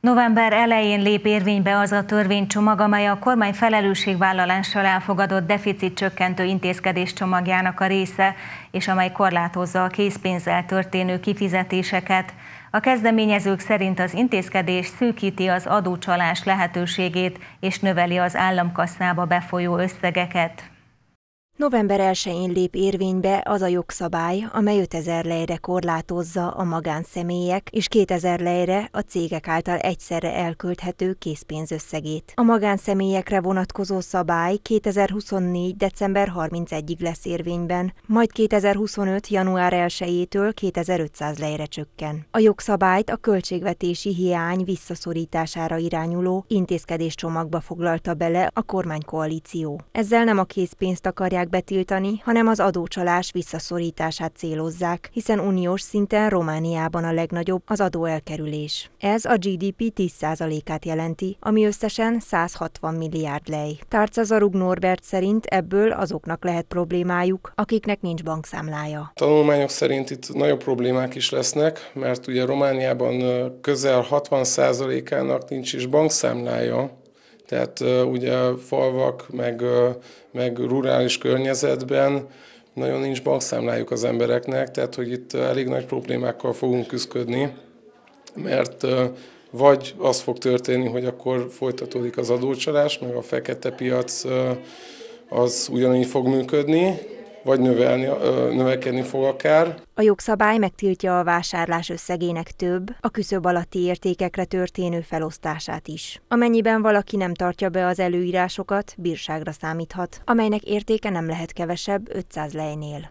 November elején lép érvénybe az a törvénycsomag, amely a kormány felelősségvállalással elfogadott deficit csökkentő intézkedés csomagjának a része, és amely korlátozza a készpénzzel történő kifizetéseket. A kezdeményezők szerint az intézkedés szűkíti az adócsalás lehetőségét és növeli az államkasszába befolyó összegeket. November 1-én lép érvénybe az a jogszabály, amely 5000 lejre korlátozza a magánszemélyek és 2000 lejre a cégek által egyszerre elkölthető készpénzösszegét. A magánszemélyekre vonatkozó szabály 2024. december 31-ig lesz érvényben, majd 2025. január 1-től 2500 lejre csökken. A jogszabályt a költségvetési hiány visszaszorítására irányuló intézkedéscsomagba foglalta bele a kormánykoalíció. Ezzel nem a készpénzt akarják betiltani, hanem az adócsalás visszaszorítását célozzák, hiszen uniós szinten Romániában a legnagyobb az adóelkerülés. Ez a GDP 10%-át jelenti, ami összesen 160 milliárd lej. Tárca Zarug Norbert szerint ebből azoknak lehet problémájuk, akiknek nincs bankszámlája. Tanulmányok szerint itt nagyobb problémák is lesznek, mert ugye Romániában közel 60%-ának nincs is bankszámlája, tehát ugye falvak, meg, meg rurális környezetben nagyon nincs bankszámlájuk az embereknek, tehát hogy itt elég nagy problémákkal fogunk küzdködni, mert vagy az fog történni, hogy akkor folytatódik az adócsalás, meg a fekete piac az ugyanígy fog működni, vagy növelni, növekedni fog akár. A jogszabály megtiltja a vásárlás összegének több, a küszöb alatti értékekre történő felosztását is. Amennyiben valaki nem tartja be az előírásokat, bírságra számíthat, amelynek értéke nem lehet kevesebb 500 lejnél.